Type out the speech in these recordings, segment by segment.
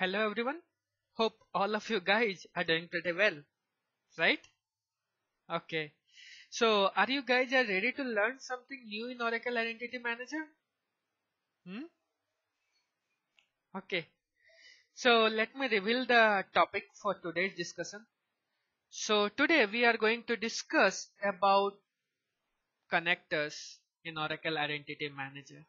Hello everyone. Hope all of you guys are doing pretty well, right? Okay. So are you guys are ready to learn something new in Oracle Identity Manager? Hmm? Okay. So let me reveal the topic for today's discussion. So today we are going to discuss about connectors in Oracle Identity Manager.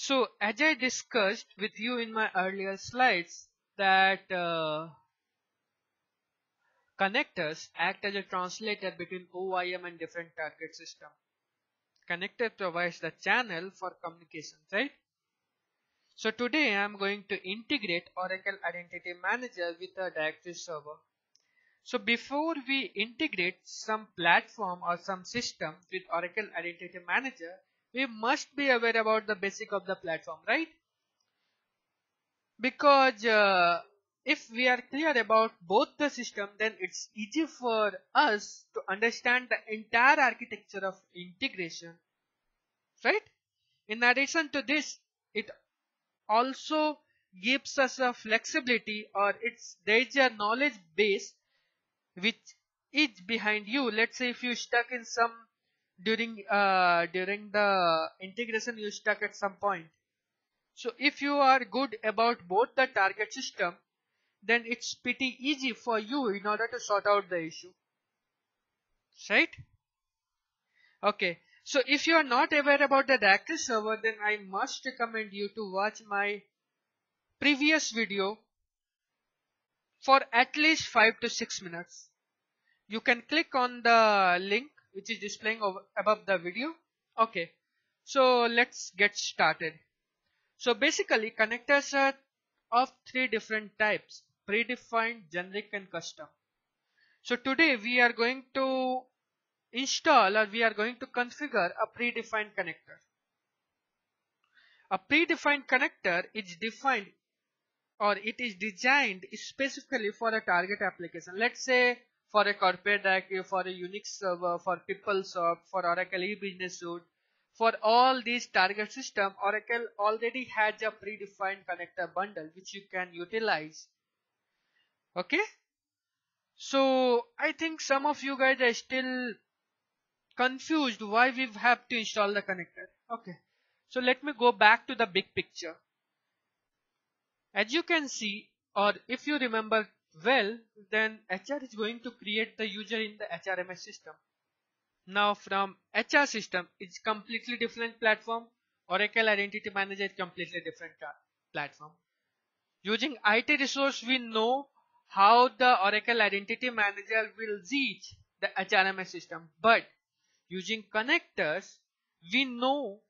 So as I discussed with you in my earlier slides that uh, connectors act as a translator between OIM and different target system. Connector provides the channel for communication, right? So today I am going to integrate Oracle Identity Manager with a directory server. So before we integrate some platform or some system with Oracle Identity Manager, we must be aware about the basic of the platform right? Because uh, if we are clear about both the system then it's easy for us to understand the entire architecture of integration right? In addition to this it also gives us a flexibility or it's there is a knowledge base which is behind you. Let's say if you stuck in some during uh, during the integration you stuck at some point. So if you are good about both the target system then it's pretty easy for you in order to sort out the issue. Right? Okay. So if you are not aware about the directory server then I must recommend you to watch my previous video for at least 5 to 6 minutes. You can click on the link which is displaying above the video. Okay. So let's get started. So basically connectors are of three different types predefined generic and custom. So today we are going to install or we are going to configure a predefined connector. A predefined connector is defined or it is designed specifically for a target application. Let's say for a corporate directory, for a Unix server, for PeopleSoft, for Oracle e-business suite. For all these target system, Oracle already has a predefined connector bundle which you can utilize. Okay. So I think some of you guys are still confused why we have to install the connector. Okay. So let me go back to the big picture. As you can see, or if you remember well, then HR is going to create the user in the HRMS system. Now from HR system, it's completely different platform. Oracle Identity Manager is completely different platform. Using IT resource, we know how the Oracle Identity Manager will reach the HRMS system. But using connectors, we know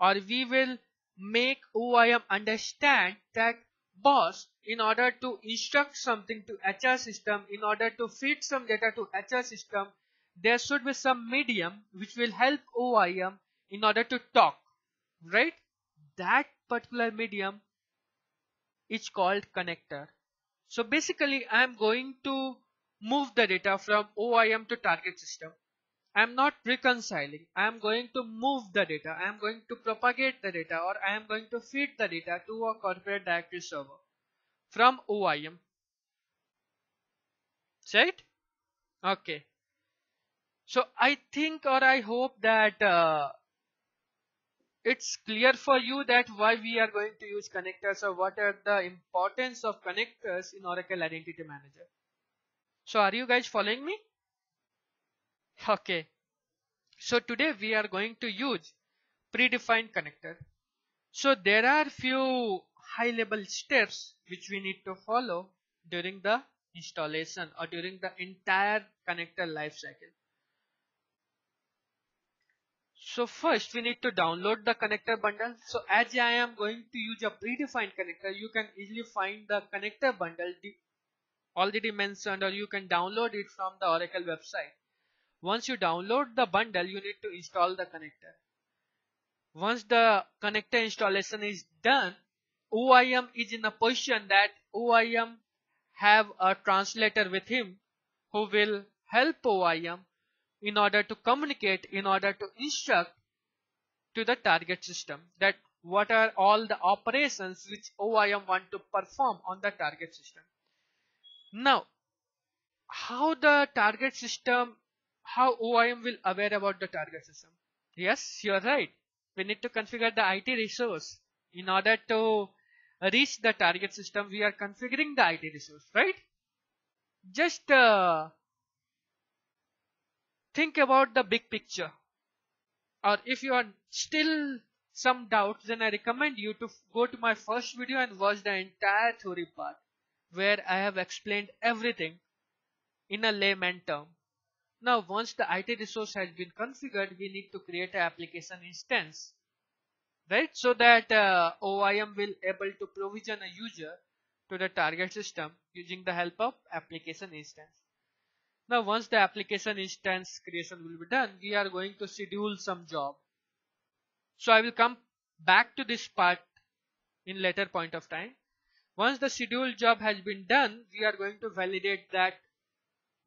or we will make OIM understand that boss in order to instruct something to HR system, in order to feed some data to HR system, there should be some medium which will help OIM in order to talk, right? That particular medium is called connector. So basically I am going to move the data from OIM to target system. I am not reconciling. I am going to move the data. I am going to propagate the data or I am going to feed the data to a corporate directory server from OIM. Right? Okay. So I think or I hope that uh, it's clear for you that why we are going to use connectors or what are the importance of connectors in Oracle Identity Manager. So are you guys following me? Okay. So today we are going to use predefined connector. So there are few high level steps which we need to follow during the installation or during the entire connector lifecycle. So first we need to download the connector bundle. So as I am going to use a predefined connector, you can easily find the connector bundle already mentioned or you can download it from the Oracle website. Once you download the bundle, you need to install the connector. Once the connector installation is done, OIM is in a position that OIM have a translator with him who will help OIM in order to communicate, in order to instruct to the target system that what are all the operations which OIM want to perform on the target system. Now, how the target system, how OIM will aware about the target system? Yes, you're right. We need to configure the IT resource in order to reach the target system. We are configuring the IT resource, right? Just uh, think about the big picture or if you are still some doubts then I recommend you to go to my first video and watch the entire theory part where I have explained everything in a layman term. Now once the IT resource has been configured we need to create an application instance right so that uh, OIM will able to provision a user to the target system using the help of application instance. Now once the application instance creation will be done, we are going to schedule some job. So I will come back to this part in later point of time. Once the schedule job has been done, we are going to validate that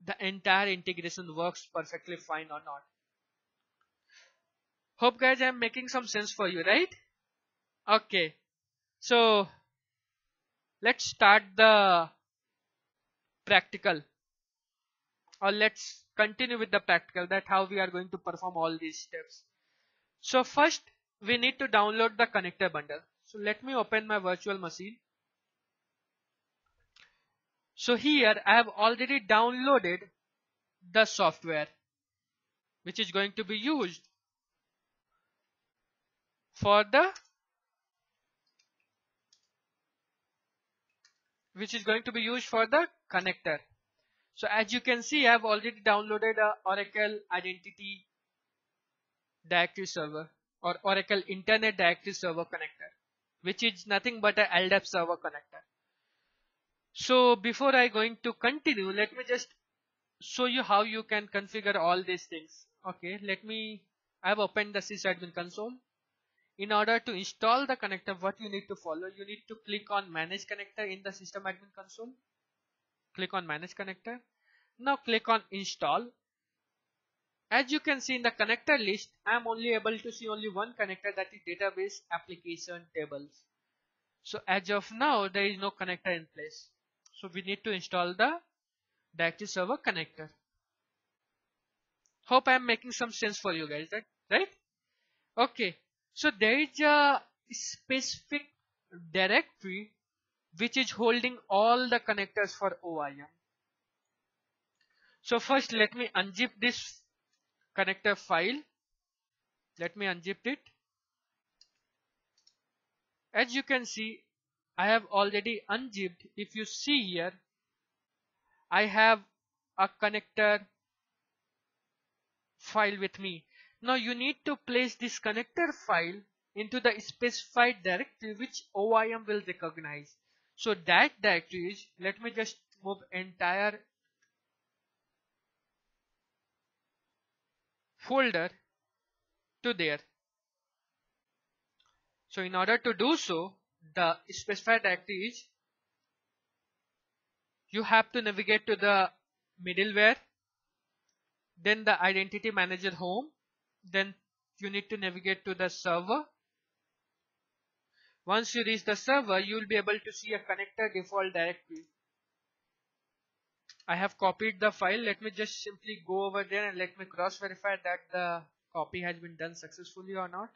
the entire integration works perfectly fine or not. Hope guys I am making some sense for you, right? Okay. So let's start the practical or let's continue with the practical that how we are going to perform all these steps. So first we need to download the connector bundle. So let me open my virtual machine. So here I have already downloaded the software which is going to be used for the which is going to be used for the connector so as you can see, I have already downloaded a Oracle Identity Directory Server or Oracle Internet Directory Server connector, which is nothing but a LDAP server connector. So before I going to continue, let me just show you how you can configure all these things. Okay, let me, I have opened the sysadmin console. In order to install the connector, what you need to follow, you need to click on manage connector in the system admin console. Click on manage connector. Now click on install. As you can see in the connector list I am only able to see only one connector that is database application tables. So as of now there is no connector in place so we need to install the directory server connector hope I am making some sense for you guys right right okay so there is a specific directory which is holding all the connectors for OIM. So first let me unzip this connector file. Let me unzip it. As you can see, I have already unzipped. If you see here, I have a connector file with me. Now you need to place this connector file into the specified directory which OIM will recognize. So that directory is, let me just move entire folder to there. So in order to do so, the specified directory is you have to navigate to the middleware, then the identity manager home, then you need to navigate to the server, once you reach the server, you will be able to see a connector default directory. I have copied the file. Let me just simply go over there and let me cross verify that the copy has been done successfully or not.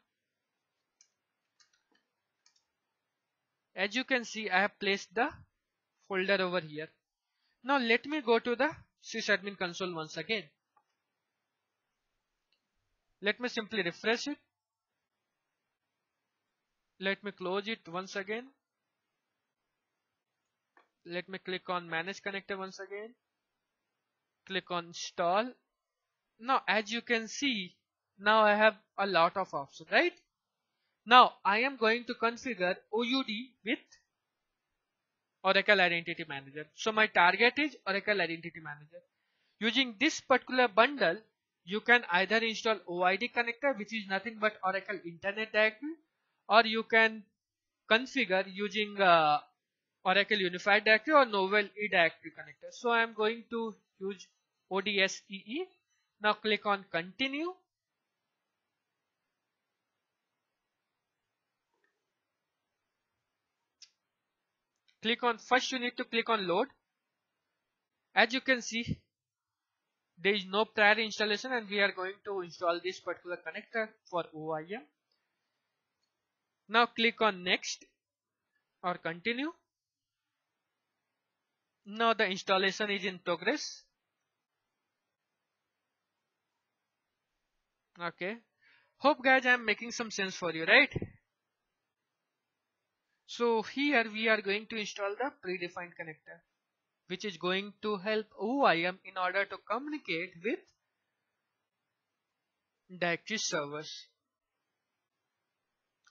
As you can see, I have placed the folder over here. Now let me go to the sysadmin console once again. Let me simply refresh it. Let me close it once again. Let me click on manage connector once again. Click on install. Now as you can see now I have a lot of options right now I am going to configure OUD with Oracle Identity Manager so my target is Oracle Identity Manager using this particular bundle you can either install OID connector which is nothing but Oracle Internet Directory or you can configure using uh, Oracle Unified Directory or Novell eDirectory connector. So I am going to use ODSEE. Now click on continue. Click on first you need to click on load. As you can see there is no prior installation and we are going to install this particular connector for OIM now click on next or continue. Now the installation is in progress. Okay. Hope guys i'm making some sense for you right so here we are going to install the predefined connector which is going to help OIM in order to communicate with directory servers.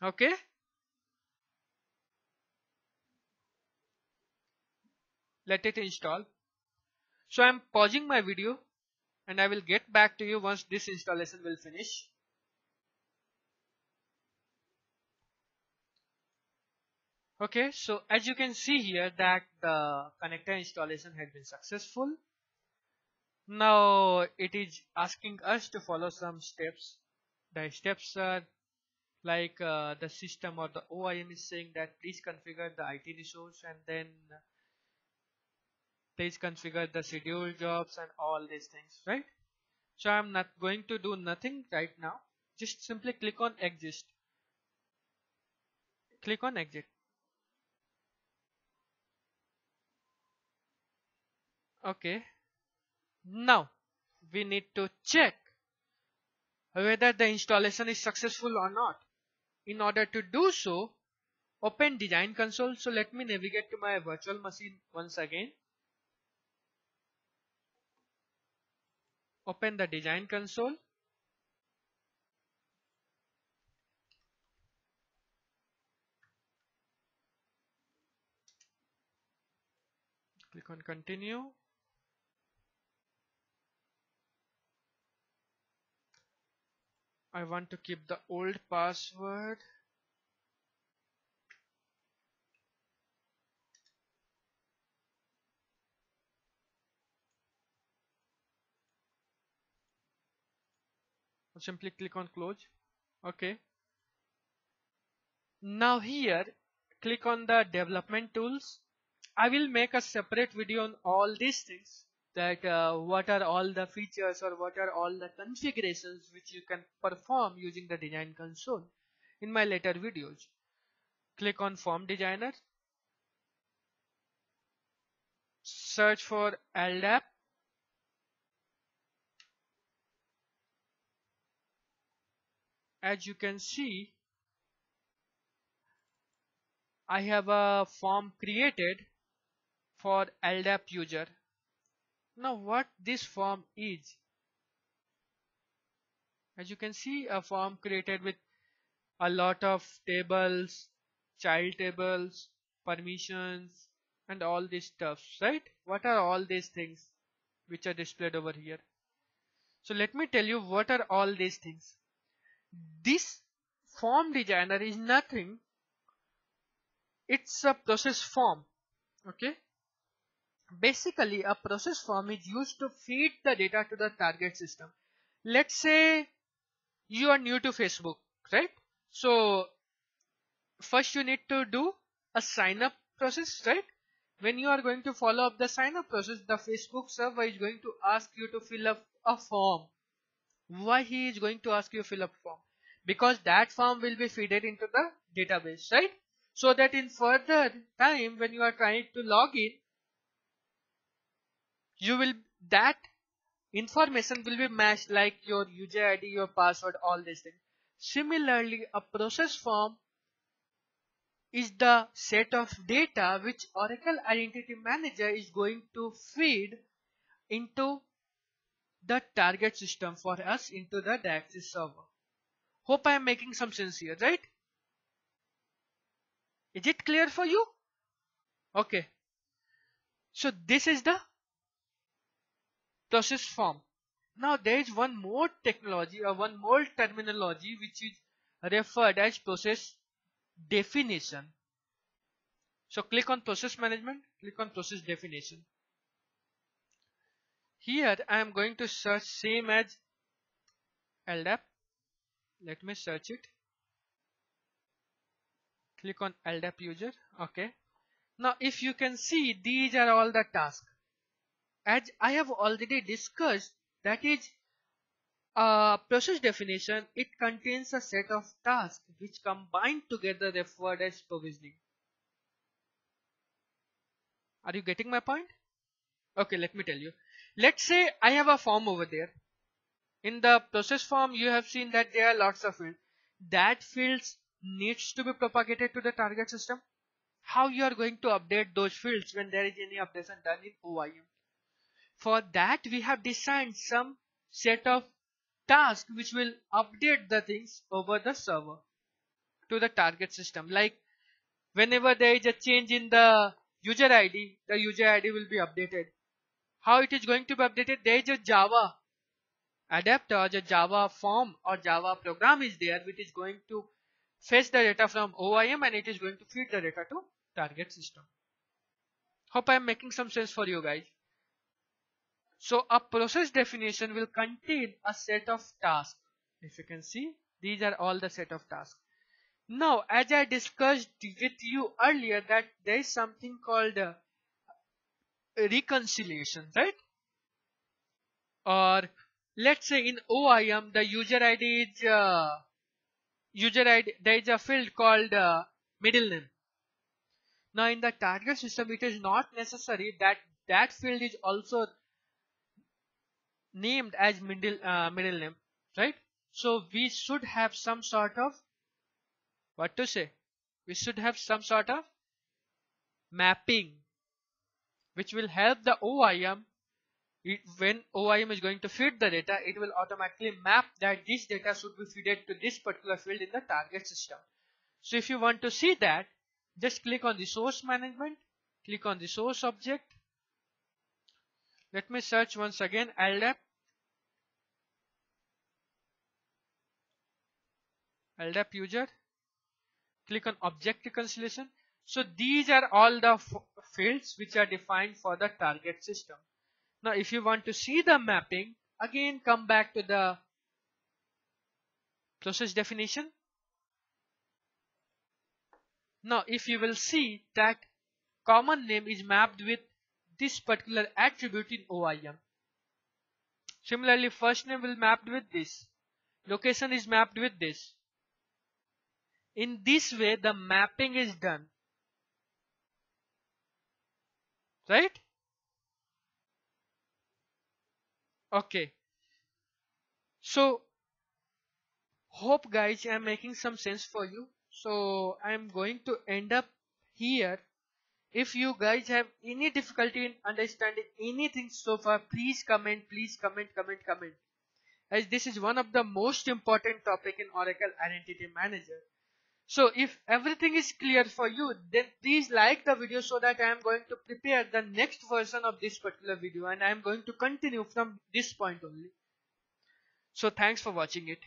Okay? Let it install. So i'm pausing my video and i will get back to you once this installation will finish okay so as you can see here that the connector installation has been successful. Now it is asking us to follow some steps. The steps are like uh, the system or the OIM is saying that please configure the IT resource and then please configure the schedule jobs and all these things right? So i'm not going to do nothing right now. Just simply click on exit. Click on exit okay. Now we need to check whether the installation is successful or not. In order to do so open design console. So let me navigate to my virtual machine once again. Open the design console. Click on continue I want to keep the old password. Simply click on close. Okay. Now here click on the development tools. I will make a separate video on all these things that uh, what are all the features or what are all the configurations which you can perform using the design console in my later videos. Click on form designer. Search for LDAP as you can see I have a form created for LDAP user now what this form is? As you can see a form created with a lot of tables child tables permissions and all these stuffs right? What are all these things which are displayed over here? So let me tell you what are all these things. This form designer is nothing. It's a process form okay basically a process form is used to feed the data to the target system. Let's say you are new to facebook right? So first you need to do a sign up process right? When you are going to follow up the sign up process the facebook server is going to ask you to fill up a form. Why he is going to ask you to fill up form? Because that form will be fed into the database right? So that in further time when you are trying to log in you will that information will be matched like your user id your password all these things similarly a process form is the set of data which oracle identity manager is going to feed into the target system for us into the directory server Hope I am making some sense here, right? Is it clear for you? Okay. So this is the process form. Now there is one more technology or one more terminology which is referred as process definition. So click on process management, click on process definition. Here I am going to search same as LDAP let me search it click on LDAP user okay Now if you can see these are all the tasks. As I have already discussed that is a process definition it contains a set of tasks which combined together referred as provisioning. Are you getting my point? Okay, let me tell you. Let's say I have a form over there. In the process form, you have seen that there are lots of fields. That fields needs to be propagated to the target system. How you are going to update those fields when there is any updation done in OIM. For that, we have designed some set of tasks which will update the things over the server to the target system. Like whenever there is a change in the user ID, the user ID will be updated. How it is going to be updated? There is a Java adapter, or a Java form or Java program is there which is going to fetch the data from OIM and it is going to feed the data to target system. Hope I am making some sense for you guys. So a process definition will contain a set of tasks. If you can see, these are all the set of tasks. Now, as I discussed with you earlier that there is something called uh, reconciliation, right? Or let's say in OIM the user ID is uh, user ID there is a field called uh, middle name. Now in the target system it is not necessary that that field is also named as middle uh, middle name, right? So we should have some sort of what to say? We should have some sort of mapping which will help the OIM it, when OIM is going to feed the data it will automatically map that this data should be fed to this particular field in the target system. So if you want to see that just click on the source management click on the source object let me search once again. LDAP LDAP user. Click on object reconciliation. So these are all the fields which are defined for the target system. Now if you want to see the mapping again come back to the process definition. Now if you will see that common name is mapped with this particular attribute in OIM similarly first name will mapped with this location is mapped with this in this way, the mapping is done. Right? Okay. So, hope guys I'm making some sense for you. So, I'm going to end up here. If you guys have any difficulty in understanding anything so far, please comment, please comment, comment, comment. As this is one of the most important topic in Oracle Identity Manager. So if everything is clear for you, then please like the video so that I am going to prepare the next version of this particular video and I am going to continue from this point only. So thanks for watching it.